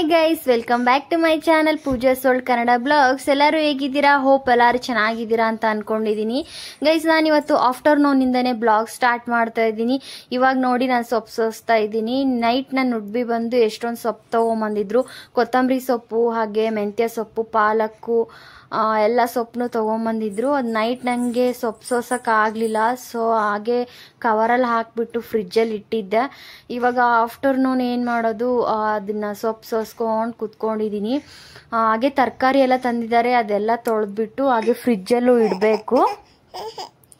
Hi guys welcome back to my channel Pooja sold Kannada blogs ಎಲ್ಲರೂ ಹೇಗಿದ್ದೀರಾ? Hope ಎಲ್ಲರೂ ಚೆನ್ನಾಗಿದ್ದೀರಾ ಅಂತ ಅಂದ್ಕೊಂಡಿದ್ದೀನಿ ಗೈಸ್ ನಾನು ಇವತ್ತು ಆಫ್ಟರ್ನೂನಿಂದನೇ ಬ್ಲಾಗ್ ಸ್ಟಾರ್ಟ್ ಮಾಡ್ತಾ ಇದ್ದೀನಿ. ಇವಾಗ ನೋಡಿ ನಾನು ಸೊಪ್ಪು ಸೋಸ್ತಾ ಇದ್ದೀನಿ. ನೈಟ್ ನಾನು ಉಡ್ಬಿ ಬಂದು ಎಷ್ಟೊಂದು ಸೊಪ್ಪು ತೊಗೊಂಬಂದಿದ್ರು. ಕೊತ್ತಂಬರಿ ಸೊಪ್ಪು, ಹಾಗೆ ಮೆಂತ್ಯ ಸೊಪ್ಪು, ಪಾಲಕ್ಕು ಎಲ್ಲ ಸೊಪ್ಪನ್ನು ತೊಗೊಂಬಂದಿದ್ರು. ಅದು ನೈಟ್ ನನಗೆ ಸೊಪ್ಪು ಸೋಸೋಕ್ಕಾಗಲಿಲ್ಲ ಸೊ ಹಾಗೆ ಕವರಲ್ಲಿ ಹಾಕಿಬಿಟ್ಟು ಫ್ರಿಜ್ಜಲ್ಲಿ ಇಟ್ಟಿದ್ದೆ. ಇವಾಗ ಆಫ್ಟರ್ನೂನ್ ಏನು ಮಾಡೋದು ಅದನ್ನು ಸೊಪ್ಪು ಸೋಸ್ಕೊಂಡು ಕುತ್ಕೊಂಡಿದ್ದೀನಿ ಹಾಗೆ ತರಕಾರಿ ಎಲ್ಲ ತಂದಿದ್ದಾರೆ, ಅದೆಲ್ಲ ತೊಳೆದ್ಬಿಟ್ಟು ಹಾಗೆ ಫ್ರಿಜ್ಜಲ್ಲೂ ಇಡಬೇಕು.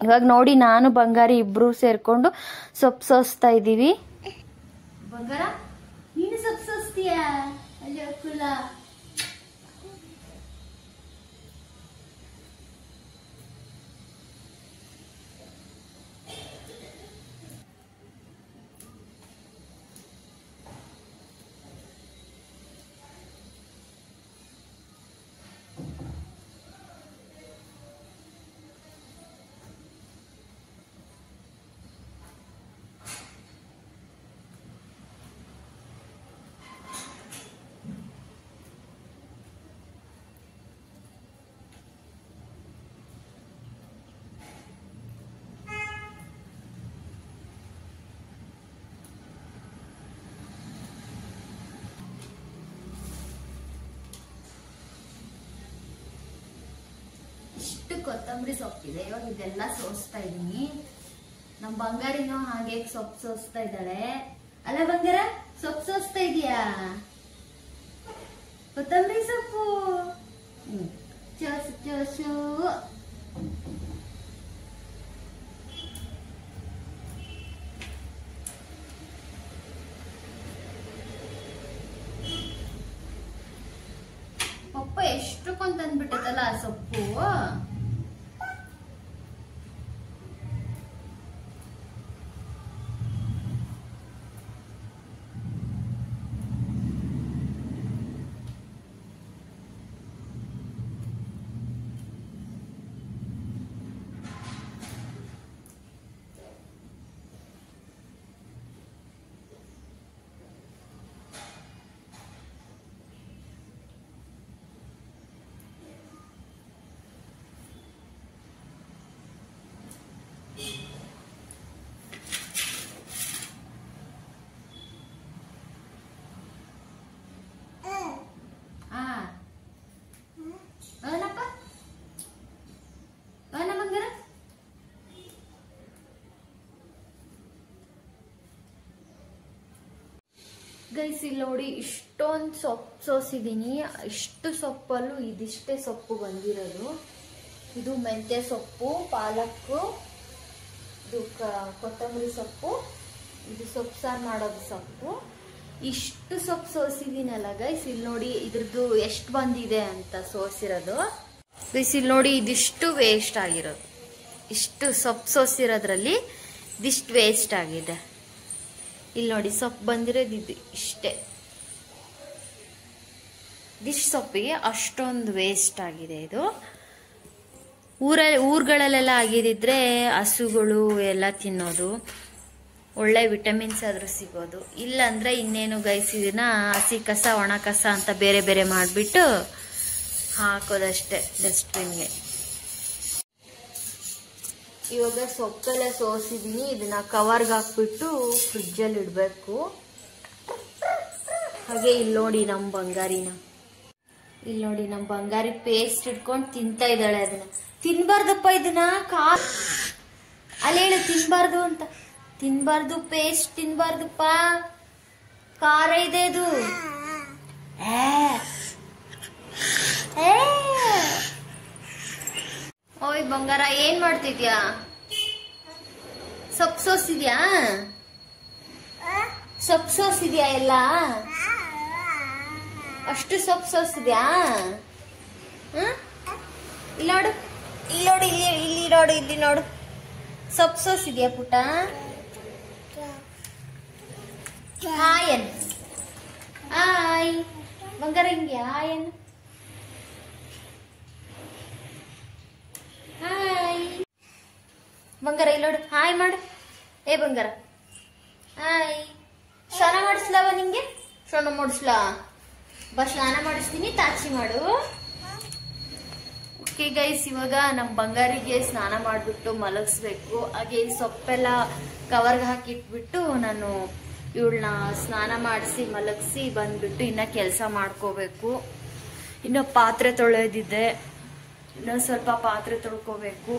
ಇವಾಗ ನೋಡಿ ನಾನು, ಬಂಗಾರಿ ಇಬ್ಬರು ಸೇರಿಕೊಂಡು ಸೊಪ್ಪು ಸೋಸ್ತಾ ಇದ್ದೀವಿ. ಬಂಗಾರ, ನೀನು ಸೊಪ್ಪು ಸೋಸ್ತೀಯಾ? ಕೊತ್ತಂಬರಿ ಸೊಪ್ಪಿದೆ. ಇವಾಗ ಇದೆಲ್ಲ ಸೋಸ್ತಾ ಇದೀನಿ. ನಮ್ ಬಂಗಾರಿನೂ ಹಾಗೆ ಸೊಪ್ಪು ಸೋಸ್ತಾ ಇದ್ದಾಳೆ. ಅಲ್ಲ ಬಂಗಾರ, ಸೊಪ್ಪು ಸೋಸ್ತಾ ಇದೀಯಾ? ಕೊತ್ತಂಬರಿ ಸೊಪ್ಪು. ಹ್ಮ್. ಚೋಸು ಚೋಸು ಪಪ್ಪ ಎಷ್ಟಕ್ಕೊಂದು ತಂದ್ಬಿಟ್ಟೈತಲ್ಲ ಆ ಸೊಪ್ಪು ಆ ಏನಪ್ಪ ಏನ ಬಂಗಾರ ಗೈಸ್, ಇಲ್ಲಿ ನೋಡಿ ಇಷ್ಟೊಂದು ಸೊಪ್ಪು ಸೋಸಿದ್ದೀನಿ ಇಷ್ಟು ಸೊಪ್ಪಲ್ಲೂ ಇದಿಷ್ಟೇ ಸೊಪ್ಪು ಬಂದಿರೋದು. ಇದು ಮೆಂತ್ಯ ಸೊಪ್ಪು, ಪಾಲಕ್ಕು, ಇದು ಕೊತ್ತಂಬರಿ ಸೊಪ್ಪು, ಇದು ಸೊಪ್ಪು ಸಾರು ಮಾಡೋದು ಸೊಪ್ಪು. ಇಷ್ಟು ಸೊಪ್ಪು ಸೋಸಿದ್ದೀನಲ್ಲ ಗೈಸ್, ಇಲ್ಲಿ ನೋಡಿ ಇದ್ರದ್ದು ಎಷ್ಟು ಬಂದಿದೆ ಅಂತ ಸೋಸಿರೋದು ಗೈಸ್, ಇಲ್ಲಿ ನೋಡಿ ಇದಿಷ್ಟು ವೇಸ್ಟ್ ಆಗಿರೋದು. ಇಷ್ಟು ಸೊಪ್ಪು ಸೋಸಿರೋದ್ರಲ್ಲಿ ಇದಿಷ್ಟು ವೇಸ್ಟ್ ಆಗಿದೆ. ಇಲ್ಲಿ ನೋಡಿ, ಸೊಪ್ಪು ಬಂದಿರೋದು ಇದು ಇಷ್ಟೇ. ದಿಶ್ ಸೊಪ್ಪಿಗೆ ಅಷ್ಟೊಂದು ವೇಸ್ಟ್ ಆಗಿದೆ ಇದು. ಊರ ಊರುಗಳಲ್ಲೆಲ್ಲ ಆಗಿದ್ದಿದ್ರೆ ಹಸುಗಳು ಎಲ್ಲ ತಿನ್ನೋದು. ಒಳ್ಳೆ ವಿಟಮಿನ್ಸ್ ಆದರೂ ಸಿಗೋದು. ಇಲ್ಲಾಂದರೆ ಇನ್ನೇನು ಗೈಸ್ ಇದನ್ನ ಹಸಿ ಕಸ, ಒಣ ಕಸ ಅಂತ ಬೇರೆ ಬೇರೆ ಮಾಡಿಬಿಟ್ಟು ಹಾಕೋದಷ್ಟೇ ಡಸ್ಟ್ಬಿನ್ಗೆ ಇವಾಗ ಸೊಪ್ಪೆಲ್ಲ ಸೋಸಿದ್ದೀನಿ ಇದನ್ನ ಕವರ್ಗೆ ಹಾಕ್ಬಿಟ್ಟು ಫ್ರಿಜ್ಜಲ್ಲಿ ಇಡಬೇಕು. ಹಾಗೆ ಇಲ್ಲಿ ನೋಡಿ ನಮ್ಮ ಬಂಗಾರಿನ. ಇಲ್ಲಿ ನೋಡಿ ನಮ್ಮ ಬಂಗಾರಿ ಪೇಸ್ಟ್ ಇಟ್ಕೊಂಡು ತಿಂತಾ ಇದ್ದಾಳೆ ಅದನ್ನ. ತಿನ್ಬಾರ್ದಪ್ಪ ಇದನ್ನ, ಕಾ ಅಲ್ಲಿ ಹೇಳು, ತಿನ್ಬಾರ್ದು ಅಂತ. ತಿನ್ಬಾರ್ದು ಪೇಸ್ಟ್ ತಿನ್ಬಾರ್ದಪ್ಪ. ಖಾರ ಇದೆ ಇದು ಏ. ಓಯ್ ಬಂಗಾರ, ಏನ್ ಮಾಡ್ತಿದ್ಯಾ? ಸೊಪ್ಪು ಸೋಸಿದ್ಯಾ? ಸೊಪ್ಪು ಸೋಸಿದ್ಯಾ ಎಲ್ಲ? ಅಷ್ಟು ಸೊಪ್ಪು ಸೋಸಿದ್ಯಾ? ಹ್ಮ್? ಇಲ್ಲಿ ನೋಡು. ಇಲ್ಲಿ ನೋಡು, ಇಲ್ಲಿ ಇಲ್ಲಿ ನೋಡು ಇಲ್ಲಿ ನೋಡು. ಸೊಪ್ಪು ಸೋಸಿದ್ಯಾ ಪುಟ ಹಾಯನ್ ಹಾಯ್. ಬಂಗಾರ ಹಿಂಗೆ ಹಾಯನ್ ಹಾಯ್ ಬಂಗಾರ ಇಲ್ಲಿ ನೋಡು. ಹಾಯ್ ಮಾಡು. ಏ ಬಂಗಾರ. ಹಾಯ್. ಸ್ನಾನ ಮಾಡಿಸ್ಲವ ನಿಂಗೆ? ಸ್ನಾನ ಮಾಡಿಸ್ಲಾ? ಬಾ ಸ್ನಾನ ಮಾಡಿಸ್ತೀನಿ. ತಾಚಿ ಮಾಡು. ಓಕೆ ಗೈಸ್ ಇವಾಗ ನಮ್ಮ ಬಂಗಾರಿಗೆ ಸ್ನಾನ ಮಾಡಿಬಿಟ್ಟು ಮಲಗಿಸ್ಬೇಕು. ಹಾಗೆ ಸೊಪ್ಪೆಲ್ಲ ಕವರ್ಗೆ ಹಾಕಿಟ್ಬಿಟ್ಟು ನಾನು ಇವಳನ್ನ ಸ್ನಾನ ಮಾಡಿಸಿ ಮಲಗಿಸಿ ಬಂದ್ಬಿಟ್ಟು ಇನ್ನ ಕೆಲಸ ಮಾಡ್ಕೋಬೇಕು. ಇನ್ನು ಪಾತ್ರೆ ತೊಳೆಯೋದಿದೆ ಇನ್ನೊಂದು ಸ್ವಲ್ಪ ಪಾತ್ರೆ ತೊಳ್ಕೋಬೇಕು.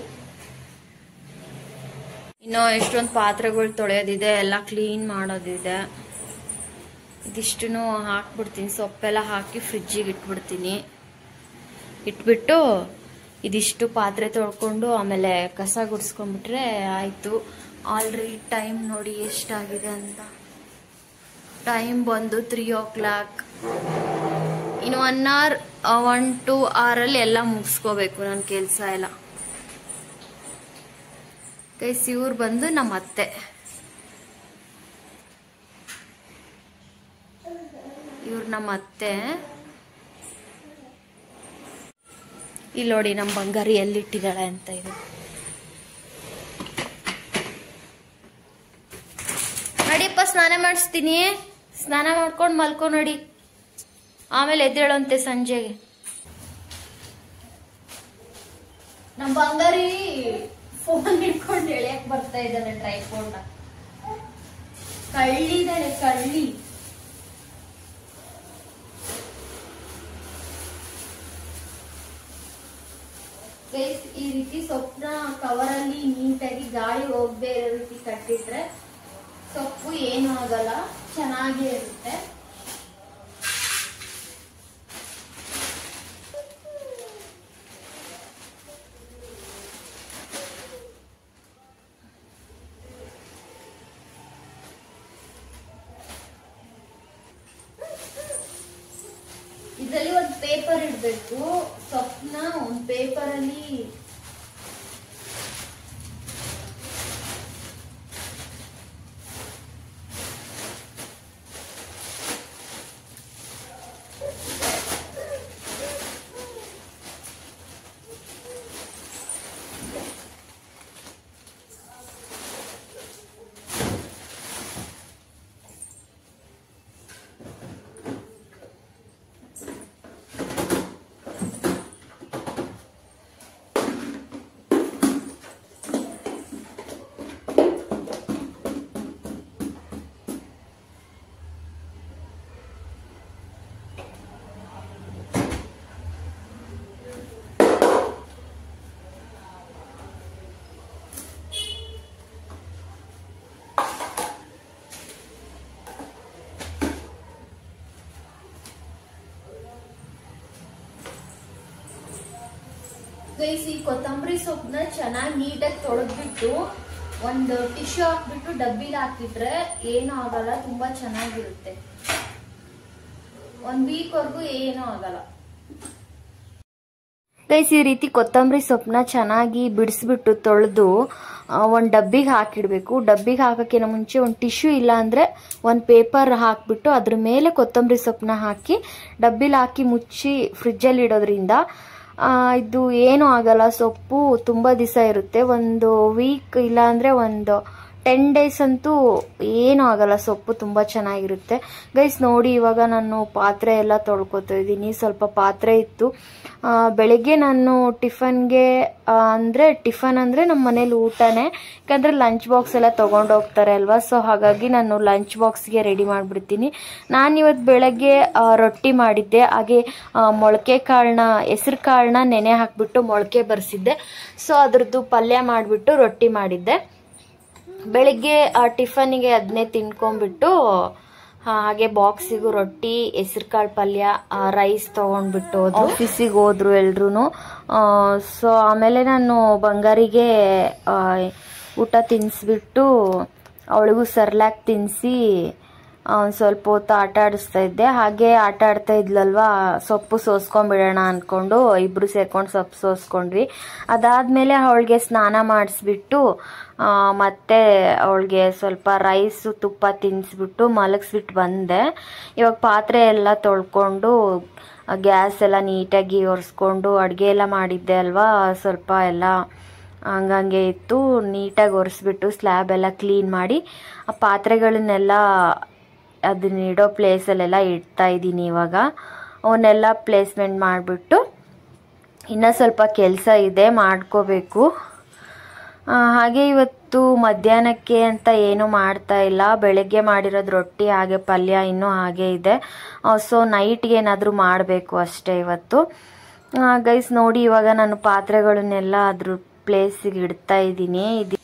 ಇನ್ನು ಎಷ್ಟೊಂದು ಪಾತ್ರೆಗಳು ತೊಳೆಯೋದಿದೆ, ಎಲ್ಲ ಕ್ಲೀನ್ ಮಾಡೋದಿದೆ. ಇದಿಷ್ಟು ಹಾಕ್ಬಿಡ್ತೀನಿ. ಸೊಪ್ಪೆಲ್ಲ ಹಾಕಿ ಫ್ರಿಜ್ಜಿಗೆ ಇಟ್ಬಿಡ್ತೀನಿ. ಇಟ್ಬಿಟ್ಟು ಇದಿಷ್ಟು ಪಾತ್ರೆ ತೊಳ್ಕೊಂಡು ಆಮೇಲೆ ಕಸ ಗುಡಿಸ್ಕೊಂಡ್ಬಿಟ್ರೆ ಆಯಿತು. ಆಲ್ರೆಡಿ ಟೈಮ್ ನೋಡಿ ಎಷ್ಟಾಗಿದೆ ಅಂತ. ಟೈಮ್ ಬಂದು ತ್ರೀ ಓ ಕ್ಲಾಕ್ ಇನ್ನು ಒನ್ ಅವರ್ ಒನ್ ಟು ಅವರಲ್ಲಿ ಎಲ್ಲ ಮುಗಿಸ್ಕೋಬೇಕು ನನ್ನ ಕೆಲಸ ಎಲ್ಲ. ಗೈಸ್ ಇವ್ರು ಬಂದು ನಮ್ಮ ಅತ್ತೆ. ಇವ್ರು ನಮ್ಮ ಅತ್ತೆ. ಇಲ್ಲಿ ನೋಡಿ ನಮ್ಮ ಬಂಗಾರಿ ಎಲ್ಲಿಟ್ಟಿದ್ದಾಳೆ ಅಂತ ಇದು. ನಡಿಯಪ್ಪ, ಸ್ನಾನ ಮಾಡಿಸ್ತೀನಿ. ಸ್ನಾನ ಮಾಡ್ಕೊಂಡು ಮಲ್ಕೊ ನೋಡಿ. ಆಮೇಲೆ ಎದ್ದೇಳಂತೆ ಸಂಜೆಗೆ. ನಮ್ಮ ಬಂಗಾರಿ ಫೋನ್ ಹಿಡ್ಕೊಂಡು ಎಳೆಯಕ್ ಬರ್ತಾ ಇದ್ದಾನೆ ಟ್ರೈಫೋನ್ ಕಳ್ಳಿದಾನೆ ಕಳ್ಳಿ ಈ ರೀತಿ ಸೊಪ್ಪನ್ನ ಕವರ್ ಅಲ್ಲಿ ನೀಟಾಗಿ ಗಾಳಿ ಹೋಗದೆ ಇರೋ ರೀತಿ ಕಟ್ಟಿಟ್ರೆ ಸೊಪ್ಪು ಏನು ಆಗಲ್ಲ, ಚೆನ್ನಾಗೇ ಇರುತ್ತೆ ಇದರಲ್ಲಿ ಒಂದು ಪೇಪರ್ ಇಡಬೇಕು ಸೊಪ್ಪನ್ನ ಒಂದು ಪೇಪರ್ ಗೈಸ್, ಈ ಕೊತ್ತಂಬರಿ ಸೊಪ್ಪನ್ನ ಚೆನ್ನಾಗಿ ನೀಟಾಗಿ ತೊಳೆದ್ಬಿಟ್ಟು ಒಂದು ಟಿಶ್ಯೂ ಹಾಕ್ಬಿಟ್ಟು ಡಬ್ಬಿಲಿ ಹಾಕಿಟ್ರೆ ಏನೂ ಆಗಲ್ಲ, ತುಂಬಾ ಚೆನ್ನಾಗಿರುತ್ತೆ. ಒಂದು ವೀಕ್ ವರ್ಗು ಏನೂ ಆಗಲ್ಲ. ಗೈಸ್, ಈ ರೀತಿ ಕೊತ್ತಂಬರಿ ಸೊಪ್ಪನ್ನ ಚೆನ್ನಾಗಿ ಬಿಡಿಸ್ಬಿಟ್ಟು ತೊಳೆದು ಒಂದು ಡಬ್ಬಿಗೆ ಹಾಕಿಡಬೇಕು. ಡಬ್ಬಿಗೆ ಹಾಕೋಕ್ಕಿಂತ ಮುಂಚೆ ಒಂದು ಟಿಶ್ಯೂ ಇಲ್ಲ ಅಂದರೆ ಒಂದು ಪೇಪರ್ ಹಾಕಿಬಿಟ್ಟು ಅದ್ರ ಮೇಲೆ ಕೊತ್ತಂಬರಿ ಸೊಪ್ಪನ್ನ ಹಾಕಿ, ಡಬ್ಬಿಲಿ ಹಾಕಿ ಮುಚ್ಚಿ ಫ್ರಿಜ್ಜಲ್ಲಿ ಇಡೋದ್ರಿಂದ ಇದು ಏನೂ ಆಗಲ್ಲ. ಸೊಪ್ಪು ತುಂಬ ದಿವಸ ಇರುತ್ತೆ. ಒಂದು ವೀಕ್ ಇಲ್ಲಾಂದರೆ ಒಂದು ಟೆನ್ ಡೇಸ್ ಅಂತೂ ಏನೂ ಆಗಲ್ಲ. ಸೊಪ್ಪು ತುಂಬ ಚೆನ್ನಾಗಿರುತ್ತೆ. ಗೈಸ್ ನೋಡಿ, ಇವಾಗ ನಾನು ಪಾತ್ರೆ ಎಲ್ಲ ತೊಳ್ಕೊತಾ ಇದ್ದೀನಿ. ಸ್ವಲ್ಪ ಪಾತ್ರೆ ಇತ್ತು. ಬೆಳಿಗ್ಗೆ ನಾನು ಟಿಫನ್ಗೆ ಅಂದರೆ ಟಿಫನ್ ಅಂದರೆ ನಮ್ಮ ಮನೇಲಿ ಊಟನೇ. ಯಾಕಂದರೆ ಲಂಚ್ ಬಾಕ್ಸ್ ಎಲ್ಲ ತೊಗೊಂಡು ಹೋಗ್ತಾರೆ ಅಲ್ವಾ? ಸೊ ಹಾಗಾಗಿ ನಾನು ಲಂಚ್ ಬಾಕ್ಸ್ಗೆ ರೆಡಿ ಮಾಡಿಬಿಡ್ತೀನಿ. ನಾನು ಇವತ್ತು ಬೆಳಗ್ಗೆ ರೊಟ್ಟಿ ಮಾಡಿದ್ದೆ. ಹಾಗೆ ಮೊಳಕೆ ಕಾಳನ್ನ, ಹೆಸರು ಕಾಳನ್ನ ನೆನೆ ಹಾಕಿಬಿಟ್ಟು ಮೊಳಕೆ ಬರೆಸಿದ್ದೆ. ಸೊ ಅದರದ್ದು ಪಲ್ಯ ಮಾಡಿಬಿಟ್ಟು ರೊಟ್ಟಿ ಮಾಡಿದ್ದೆ. ಬೆಳಿಗ್ಗೆ ಟಿಫನ್ಗೆ ಅದನ್ನೇ ತಿನ್ಕೊಂಡ್ಬಿಟ್ಟು ಹಾಗೆ ಬಾಕ್ಸಿಗೂ ರೊಟ್ಟಿ ಹೆಸರುಕಾಳು ಪಲ್ಯ ರೈಸ್ ತೊಗೊಂಡ್ಬಿಟ್ಟು ಆಫೀಸಿಗೆ ಹೋದ್ರು ಎಲ್ರೂ ಸೊ ಆಮೇಲೆ ನಾನು ಬಂಗಾರಿಗೆ ಊಟ ತಿನ್ನಿಸ್ಬಿಟ್ಟು ಅವಳಿಗೂ ಸರ್ಲಾಕ್ ತಿನ್ನಿಸಿ ಒಂದು ಸ್ವಲ್ಪ ಹೊತ್ತು ಆಟ ಆಡಿಸ್ತಾ ಇದ್ದೆ. ಹಾಗೆ ಆಟ ಆಡ್ತಾ ಇದ್ಲಲ್ವಾ, ಸೊಪ್ಪು ಸೋಸ್ಕೊಂಡ್ಬಿಡೋಣ ಅಂದ್ಕೊಂಡು ಇಬ್ರು ಸೇರ್ಕೊಂಡು ಸೊಪ್ಪು ಸೋಸ್ಕೊಂಡ್ವಿ. ಅದಾದಮೇಲೆ ಅವಳಿಗೆ ಸ್ನಾನ ಮಾಡಿಸ್ಬಿಟ್ಟು ಮತ್ತೆ ಅವಳಿಗೆ ಸ್ವಲ್ಪ ರೈಸು ತುಪ್ಪ ತಿನ್ನಿಸ್ಬಿಟ್ಟು ಮಲಗಿಸ್ಬಿಟ್ಟು ಬಂದೆ. ಇವಾಗ ಪಾತ್ರೆ ಎಲ್ಲ ತೊಳ್ಕೊಂಡು ಗ್ಯಾಸ್ ಎಲ್ಲ ನೀಟಾಗಿ ಒರೆಸ್ಕೊಂಡು ಅಡುಗೆ ಎಲ್ಲ ಮಾಡಿದ್ದೆ ಅಲ್ವಾ, ಸ್ವಲ್ಪ ಎಲ್ಲ ಹಂಗಂಗೆ ಇತ್ತು. ನೀಟಾಗಿ ಒರೆಸ್ಬಿಟ್ಟು ಸ್ಲ್ಯಾಬ್ ಎಲ್ಲ ಕ್ಲೀನ್ ಮಾಡಿ, ಆ ಪಾತ್ರೆಗಳನ್ನೆಲ್ಲ ಅದನ್ನ ಇಡೋ ಪ್ಲೇಸಲ್ಲೆಲ್ಲ ಇಡ್ತಾ ಇದ್ದೀನಿ ಇವಾಗ. ಅವನ್ನೆಲ್ಲ ಪ್ಲೇಸ್ಮೆಂಟ್ ಮಾಡಿಬಿಟ್ಟು ಇನ್ನೂ ಸ್ವಲ್ಪ ಕೆಲಸ ಇದೆ, ಮಾಡ್ಕೋಬೇಕು. ಹಾಗೆ ಇವತ್ತು ಮಧ್ಯಾಹ್ನಕ್ಕೆ ಅಂತ ಏನು ಮಾಡ್ತಾ ಇಲ್ಲ. ಬೆಳಗ್ಗೆ ಮಾಡಿರೋದು ರೊಟ್ಟಿ, ಹಾಗೆ ಪಲ್ಯ ಇನ್ನೂ ಹಾಗೆ ಇದೆ. ಸೊ ನೈಟ್ಗೆ ಏನಾದರೂ ಮಾಡಬೇಕು ಅಷ್ಟೇ ಇವತ್ತು. ಗೈಸ್ ನೋಡಿ ಇವಾಗ ನಾನು ಪಾತ್ರೆಗಳನ್ನೆಲ್ಲ ಅದ್ರ ಪ್ಲೇಸಿಗೆ ಇಡ್ತಾ ಇದ್ದೀನಿ. ಇದು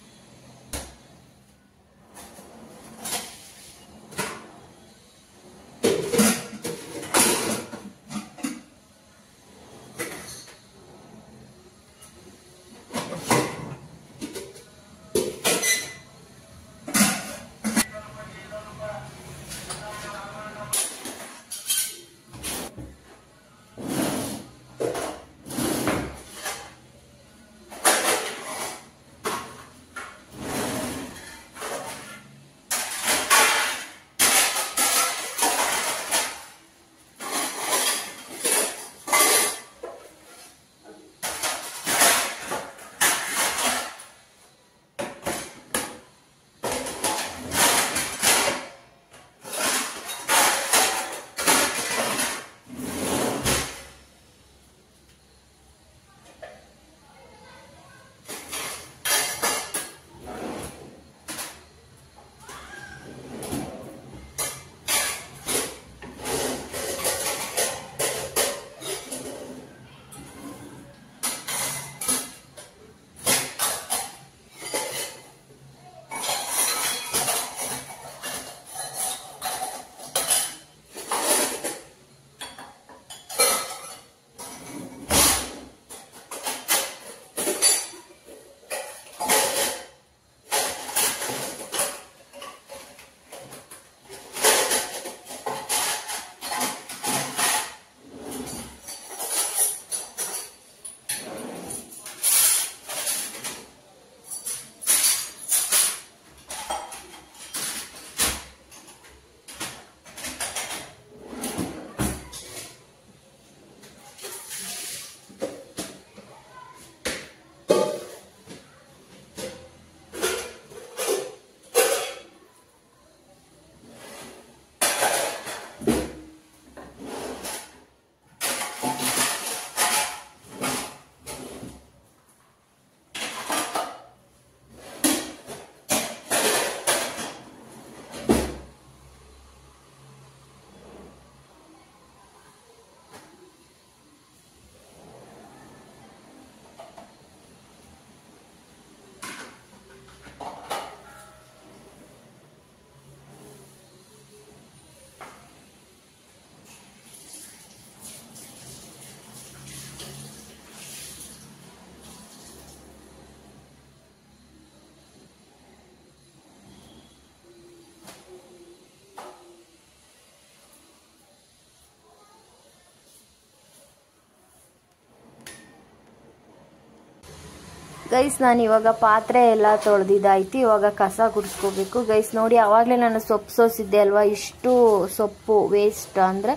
ಗೈಸ್, ನಾನು ಇವಾಗ ಪಾತ್ರೆ ಎಲ್ಲ ತೊಳೆದಿದ್ದಾಯ್ತು. ಇವಾಗ ಕಸ ಗುಡಿಸ್ಕೋಬೇಕು. ಗೈಸ್, ನೋಡಿ ಆವಾಗಲೇ ನಾನು ಸೊಪ್ಪು ಸೋಸಿದ್ದೆ ಅಲ್ವಾ? ಇಷ್ಟು ಸೊಪ್ಪು ವೇಸ್ಟ್ ಅಂದರೆ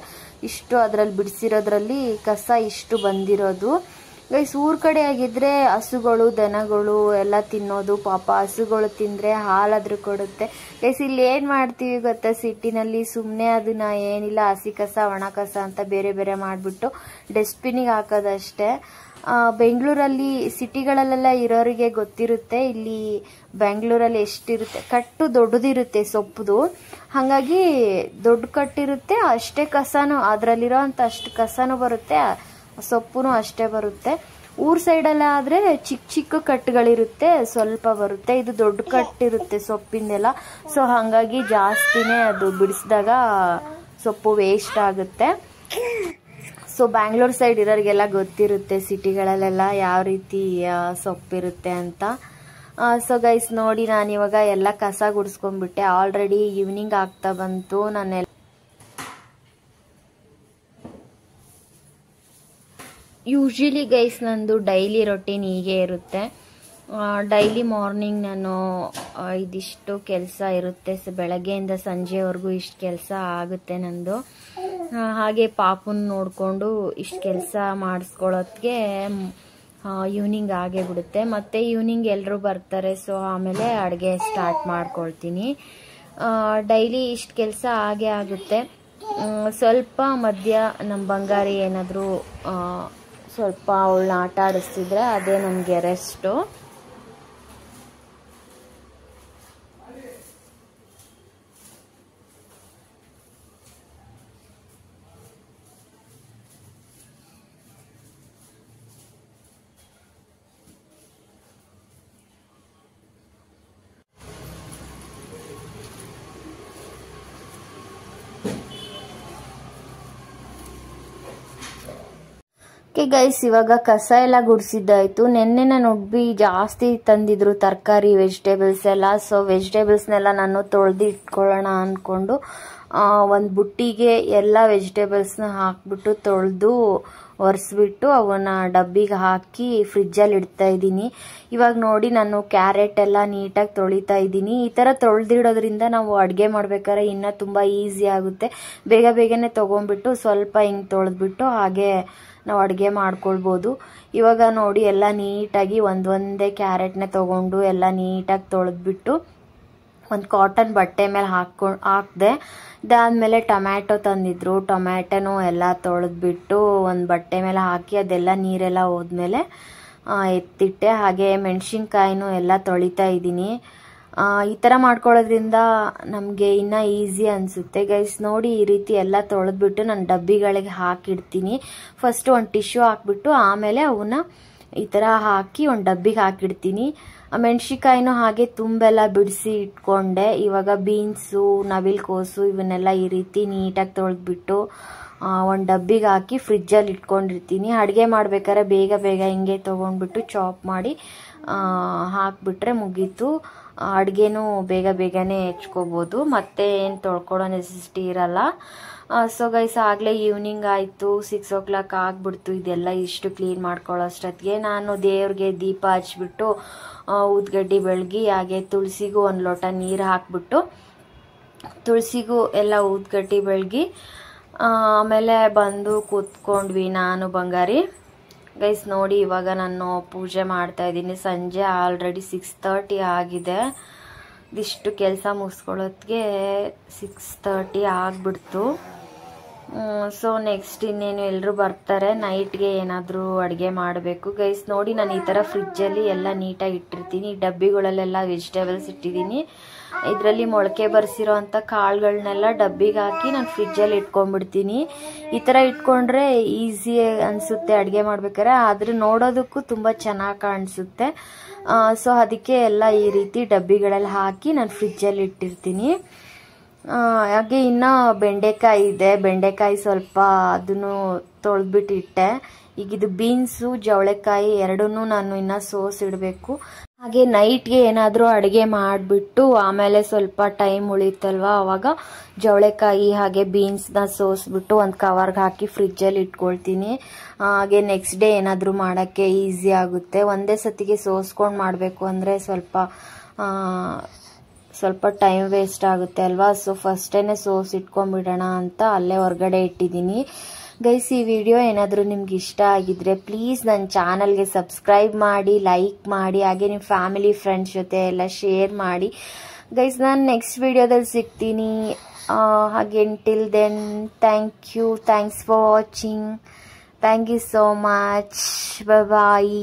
ಇಷ್ಟು ಅದರಲ್ಲಿ ಬಿಡಿಸಿರೋದ್ರಲ್ಲಿ ಕಸ ಇಷ್ಟು ಬಂದಿರೋದು. ಗೈಸ್, ಊರ ಕಡೆ ಆಗಿದ್ರೆ ಹಸುಗಳು, ದನಗಳು ಎಲ್ಲ ತಿನ್ನೋದು ಪಾಪ. ಹಸುಗಳು ತಿಂದರೆ ಹಾಲಾದ್ರೂ ಕೊಡುತ್ತೆ. ಗೈಸ್, ಇಲ್ಲಿ ಏನು ಮಾಡ್ತೀವಿ ಗೊತ್ತಾ? ಸಿಟಿನಲ್ಲಿ ಸುಮ್ಮನೆ ಅದನ್ನ ಏನಿಲ್ಲ, ಹಸಿ ಕಸ, ಒಣ ಕಸ ಅಂತ ಬೇರೆ ಬೇರೆ ಮಾಡಿಬಿಟ್ಟು ಡಸ್ಟ್ಬಿನ್ನಿಗೆ ಹಾಕೋದಷ್ಟೇ. ಬೆಂಗಳೂರಲ್ಲಿ ಸಿಟಿಗಳಲ್ಲೆಲ್ಲ ಇರೋರಿಗೆ ಗೊತ್ತಿರುತ್ತೆ, ಇಲ್ಲಿ ಬೆಂಗಳೂರಲ್ಲಿ ಎಷ್ಟಿರುತ್ತೆ. ಕಟ್ಟು ದೊಡ್ಡದಿರುತ್ತೆ ಸೊಪ್ಪುದು. ಹಾಗಾಗಿ ದೊಡ್ಡ ಕಟ್ಟಿರುತ್ತೆ, ಅಷ್ಟೇ ಕಸನೂ, ಅದರಲ್ಲಿರೋ ಅಂಥ ಅಷ್ಟು ಕಸನೂ ಬರುತ್ತೆ, ಸೊಪ್ಪುನು ಅಷ್ಟೇ ಬರುತ್ತೆ. ಊರ್ ಸೈಡಲ್ಲ ಆದ್ರೆ ಚಿಕ್ಕ ಚಿಕ್ಕ ಕಟ್ಟುಗಳಿರುತ್ತೆ, ಸ್ವಲ್ಪ ಬರುತ್ತೆ. ಇದು ದೊಡ್ಡ ಕಟ್ಟಿರುತ್ತೆ ಸೊಪ್ಪಿಂದೆಲ್ಲ. ಸೊ ಹಾಗಾಗಿ ಜಾಸ್ತಿನೇ ಅದು ಬಿಡಿಸಿದಾಗ ಸೊಪ್ಪು ವೇಸ್ಟ್ ಆಗುತ್ತೆ. ಸೊ ಬ್ಯಾಂಗ್ಳೂರ್ ಸೈಡ್ ಇರೋರಿಗೆಲ್ಲ ಗೊತ್ತಿರುತ್ತೆ ಸಿಟಿಗಳಲ್ಲೆಲ್ಲ ಯಾವ ರೀತಿ ಸೊಪ್ಪಿರುತ್ತೆ ಅಂತ. ಸೊ ಗೈಸ್ ನೋಡಿ ನಾನು ಇವಾಗ ಎಲ್ಲ ಕಸ ಗುಡಿಸ್ಕೊಂಡ್ಬಿಟ್ಟೆ. ಆಲ್ರೆಡಿ ಈವ್ನಿಂಗ್ ಆಗ್ತಾ ಬಂತು. ನಾನೆಲ್ಲ ಯೂಶ್ವಲಿ ಗೈಸ್ ನಂದು ಡೈಲಿ ರೊಟೀನ್ ಹೀಗೆ ಇರುತ್ತೆ. ಡೈಲಿ ಮಾರ್ನಿಂಗ್ ನಾನು ಇದಿಷ್ಟು ಕೆಲಸ ಇರುತ್ತೆ. ಸೊ, ಬೆಳಗ್ಗೆಯಿಂದ ಸಂಜೆವರೆಗೂ ಇಷ್ಟು ಕೆಲಸ ಆಗುತ್ತೆ ನಂದು. ಹಾಗೆ ಪಾಪುನ್ ನೋಡಿಕೊಂಡು ಇಷ್ಟು ಕೆಲಸ ಮಾಡಿಸ್ಕೊಳ್ಳೋದ್ಗೆ ಈವ್ನಿಂಗ್ ಆಗೇ ಬಿಡುತ್ತೆ ಮತ್ತು ಈವ್ನಿಂಗ್ ಎಲ್ಲರೂ ಬರ್ತಾರೆ ಸೊ ಆಮೇಲೆ ಅಡುಗೆ ಸ್ಟಾರ್ಟ್ ಮಾಡ್ಕೊಳ್ತೀನಿ. ಡೈಲಿ ಇಷ್ಟು ಕೆಲಸ ಆಗೇ ಆಗುತ್ತೆ. ಸ್ವಲ್ಪ ಮಧ್ಯ ನಮ್ಮ ಬಂಗಾರಿ ಏನಾದರೂ ಸ್ವಲ್ಪ ಅವಳನ್ನ ಆಟ ಆಡಿಸ್ತಿದ್ರೆ ಅದೇ ನಮಗೆ ರೆಸ್ಟು ಓಕೆ ಗೈಸ್ ಇವಾಗ ಕಸ ಎಲ್ಲ ಗುಡಿಸಿದ್ದಾಯ್ತು ನಿನ್ನೆ ನಾನು ಉಬ್ಬಿ ಜಾಸ್ತಿ ತಂದಿದ್ರು ತರಕಾರಿ ವೆಜಿಟೇಬಲ್ಸ್ ಎಲ್ಲ. ಸೊ ವೆಜಿಟೇಬಲ್ಸ್ನೆಲ್ಲ ನಾನು ತೊಳೆದಿಟ್ಕೊಳ್ಳೋಣ ಅಂದ್ಕೊಂಡು ಒಂದು ಬುಟ್ಟಿಗೆ ಎಲ್ಲ ವೆಜಿಟೇಬಲ್ಸ್ನ ಹಾಕ್ಬಿಟ್ಟು ತೊಳೆದು ಒರೆಸ್ಬಿಟ್ಟು ಅವನ್ನ ಡಬ್ಬಿಗೆ ಹಾಕಿ ಫ್ರಿಜ್ಜಲ್ಲಿ ಇಡ್ತಾ ಇದ್ದೀನಿ. ಇವಾಗ ನೋಡಿ ನಾನು ಕ್ಯಾರೆಟ್ ಎಲ್ಲ ನೀಟಾಗಿ ತೊಳಿತಾ ಇದ್ದೀನಿ. ಈ ಥರ ತೊಳೆದಿಡೋದ್ರಿಂದ ನಾವು ಅಡುಗೆ ಮಾಡ್ಬೇಕಾದ್ರೆ ಇನ್ನೂ ತುಂಬ ಈಸಿ ಆಗುತ್ತೆ. ಬೇಗ ಬೇಗನೆ ತೊಗೊಂಡ್ಬಿಟ್ಟು ಸ್ವಲ್ಪ ಹಿಂಗೆ ತೊಳೆದ್ಬಿಟ್ಟು ಹಾಗೆ ನಾವು ಅಡುಗೆ ಮಾಡ್ಕೊಳ್ಬೋದು. ಇವಾಗ ನೋಡಿ ಎಲ್ಲ ನೀಟಾಗಿ ಒಂದೊಂದೇ ಕ್ಯಾರೆಟ್ನೇ ತೊಗೊಂಡು ಎಲ್ಲ ನೀಟಾಗಿ ತೊಳೆದ್ಬಿಟ್ಟು ಒಂದು ಕಾಟನ್ ಬಟ್ಟೆ ಮೇಲೆ ಹಾಕ್ಕೊಂಡು ಹಾಕಿದೆ, ಇದಾದಮೇಲೆ ಟೊಮ್ಯಾಟೊ ತಂದಿದ್ರು. ಟೊಮ್ಯಾಟೊನೂ ಎಲ್ಲ ತೊಳೆದ್ಬಿಟ್ಟು ಒಂದು ಬಟ್ಟೆ ಮೇಲೆ ಹಾಕಿ ಅದೆಲ್ಲ ನೀರೆಲ್ಲ ಹೋದ್ಮೇಲೆ ಎತ್ತಿಟ್ಟೆ. ಹಾಗೆ ಮೆಣಸಿನ್ಕಾಯಿನೂ ಎಲ್ಲ ತೊಳಿತಾ ಇದ್ದೀನಿ. ಈ ಥರ ಮಾಡ್ಕೊಳ್ಳೋದ್ರಿಂದ ನಮಗೆ ಇನ್ನೂ ಈಸಿ ಅನಿಸುತ್ತೆ. ಗೈಸ್, ನೋಡಿ ಈ ರೀತಿ ಎಲ್ಲ ತೊಳೆದ್ಬಿಟ್ಟು ನಾನು ಡಬ್ಬಿಗಳಿಗೆ ಹಾಕಿಡ್ತೀನಿ. ಫಸ್ಟ್ ಒಂದು ಟಿಶ್ಯೂ ಹಾಕ್ಬಿಟ್ಟು ಆಮೇಲೆ ಅವನ್ನ ಈ ಥರ ಹಾಕಿ ಒಂದು ಡಬ್ಬಿಗೆ ಹಾಕಿಡ್ತೀನಿ. ಮೆಣಸಿಕಾಯಿನೂ ಹಾಗೆ ತುಂಬೆಲ್ಲ ಬಿಡಿಸಿ ಇಟ್ಕೊಂಡೆ. ಇವಾಗ ಬೀನ್ಸು, ನವಿಲ್ಕೋಸು ಇವನ್ನೆಲ್ಲ ಈ ರೀತಿ ನೀಟಾಗಿ ತೊಳೆದ್ಬಿಟ್ಟು ಒಂದು ಡಬ್ಬಿಗೆ ಹಾಕಿ ಫ್ರಿಜ್ಜಲ್ಲಿ ಇಟ್ಕೊಂಡಿರ್ತೀನಿ. ಅಡುಗೆ ಮಾಡ್ಬೇಕಾದ್ರೆ ಬೇಗ ಬೇಗ ಹಿಂಗೆ ತೊಗೊಂಡ್ಬಿಟ್ಟು ಚಾಪ್ ಮಾಡಿ ಹಾಕ್ಬಿಟ್ರೆ ಮುಗೀತು. ಅಡುಗೆನೂ ಬೇಗ ಬೇಗನೆ ಹೆಚ್ಕೋಬೋದು, ಮತ್ತೆ ಏನು ತೊಳ್ಕೊಳ್ಳೋ ನೆಸೆಸಿಟಿ ಇರಲ್ಲ. ಸೊ ಗೈಸ್ ಆಗಲೇ ಈವ್ನಿಂಗ್ ಆಯಿತು ಸಿಕ್ಸ್ ಓ ಕ್ಲಾಕ್ ಆಗಿಬಿಡ್ತು, ಇದೆಲ್ಲ ಇಷ್ಟು ಕ್ಲೀನ್ ಮಾಡ್ಕೊಳ್ಳೋಷ್ಟೊತ್ತಿಗೆ ನಾನು ದೇವ್ರಿಗೆ ದೀಪ ಹಚ್ಬಿಟ್ಟು ಉದ್ಗಡ್ಡಿ ಬೆಳಗಿ, ಹಾಗೆ ತುಳಸಿಗೂ ಒಂದು ಲೋಟ ನೀರು ಹಾಕ್ಬಿಟ್ಟು, ತುಳಸಿಗೂ ಎಲ್ಲ ಊದ್ಗಡ್ಡಿ ಬೆಳಗಿ ಆಮೇಲೆ ಬಂದು ಕೂತ್ಕೊಂಡ್ವಿ ನಾನು ಬಂಗಾರಿ. ಗೈಸ್ ನೋಡಿ, ಇವಾಗ ನಾನು ಪೂಜೆ ಮಾಡ್ತಾ ಇದ್ದೀನಿ. ಸಂಜೆ ಆಲ್ರೆಡಿ ಸಿಕ್ಸ್ ತರ್ಟಿ ಆಗಿದೆ. ಇದಿಷ್ಟು ಕೆಲಸ ಮುಗಿಸ್ಕೊಳ್ಳೋದ್ಗೆ ಸಿಕ್ಸ್ ತರ್ಟಿ ಆಗಿಬಿಡ್ತು. ಸೊ ನೆಕ್ಸ್ಟ್ ಇನ್ನೇನು ಎಲ್ಲರೂ ಬರ್ತಾರೆ ನೈಟ್ಗೆ ಏನಾದರೂ ಅಡುಗೆ ಮಾಡಬೇಕು. ಗೈಸ್ ನೋಡಿ, ನಾನು ಈ ಥರ ಫ್ರಿಜ್ಜಲ್ಲಿ ಎಲ್ಲ ನೀಟಾಗಿ ಇಟ್ಟಿರ್ತೀನಿ. ಡಬ್ಬಿಗಳಲ್ಲೆಲ್ಲ ವೆಜಿಟೇಬಲ್ಸ್ ಇಟ್ಟಿದ್ದೀನಿ. ಇದರಲ್ಲಿ ಮೊಳಕೆ ಬರ್ಸಿರೋ ಅಂಥ ಕಾಳುಗಳನ್ನೆಲ್ಲ ಡಬ್ಬಿಗೆ ಹಾಕಿ ನಾನು ಫ್ರಿಜ್ಜಲ್ಲಿ ಇಟ್ಕೊಂಡ್ಬಿಡ್ತೀನಿ. ಈ ಥರ ಇಟ್ಕೊಂಡ್ರೆ ಈಸಿ ಅನಿಸುತ್ತೆ ಅಡುಗೆ ಮಾಡ್ಬೇಕಾದ್ರೆ. ಆದರೆ ನೋಡೋದಕ್ಕೂ ತುಂಬ ಚೆನ್ನಾಗಿ ಕಾಣಿಸುತ್ತೆ. ಸೊ ಅದಕ್ಕೆ ಎಲ್ಲ ಈ ರೀತಿ ಡಬ್ಬಿಗಳಲ್ಲಿ ಹಾಕಿ ನಾನು ಫ್ರಿಜ್ಜಲ್ಲಿ ಇಟ್ಟಿರ್ತೀನಿ. ಹಾಗೆ ಇನ್ನು ಬೆಂಡೆಕಾಯಿ ಇದೆ. ಬೆಂಡೆಕಾಯಿ ಸ್ವಲ್ಪ ಅದನ್ನು ತೊಳೆದ್ಬಿಟ್ಟು ಇಟ್ಟೆ ಈಗ ಇದು ಬೀನ್ಸು, ಜವಳೆಕಾಯಿ ಎರಡನ್ನೂ ನಾನು ಇನ್ನು ಸೋಸ್ ಇಡಬೇಕು. ಹಾಗೆ ನೈಟ್ಗೆ ಏನಾದರೂ ಅಡುಗೆ ಮಾಡಿಬಿಟ್ಟು ಆಮೇಲೆ ಸ್ವಲ್ಪ ಟೈಮ್ ಉಳಿತಲ್ವ ಆವಾಗ ಜವಳೆಕಾಯಿ ಹಾಗೆ ಬೀನ್ಸ್ನ ಸೋಸ್ಬಿಟ್ಟು ಒಂದು ಕವರ್ಗೆ ಹಾಕಿ ಫ್ರಿಜ್ಜಲ್ಲಿ ಇಟ್ಕೊಳ್ತೀನಿ. ಹಾಗೆ ನೆಕ್ಸ್ಟ್ ಡೇ ಏನಾದರೂ ಮಾಡೋಕ್ಕೆ ಈಸಿ ಆಗುತ್ತೆ. ಒಂದೇ ಸತಿಗೆ ಸೋಸ್ಕೊಂಡು ಮಾಡಬೇಕು ಅಂದರೆ ಸ್ವಲ್ಪ ಸ್ವಲ್ಪ ಟೈಮ್ ವೇಸ್ಟ್ ಆಗುತ್ತೆ ಅಲ್ವಾ? ಸೊ ಫಸ್ಟೇ ಸೋಸ್ ಇಟ್ಕೊಂಡ್ಬಿಡೋಣ ಅಂತ ಅಲ್ಲೇ ಹೊರಗಡೆ ಇಟ್ಟಿದ್ದೀನಿ. ಗೈಸ್, ಈ ವಿಡಿಯೋ ಏನಾದರೂ ನಿಮ್ಗೆ ಇಷ್ಟ ಆಗಿದ್ರೆ ಪ್ಲೀಸ್ ನನ್ನ ಚಾನಲ್ಗೆ ಸಬ್ಸ್ಕ್ರೈಬ್ ಮಾಡಿ ಲೈಕ್ ಮಾಡಿ, ಹಾಗೆ ನಿಮ್ಮ ಫ್ಯಾಮಿಲಿ ಫ್ರೆಂಡ್ಸ್ ಜೊತೆ ಎಲ್ಲ ಶೇರ್ ಮಾಡಿ. ಗೈಸ್, ನಾನು ನೆಕ್ಸ್ಟ್ ವಿಡಿಯೋದಲ್ಲಿ ಸಿಗ್ತೀನಿ. ಹಾಗೆ till then thank you thanks for watching thank you so much bye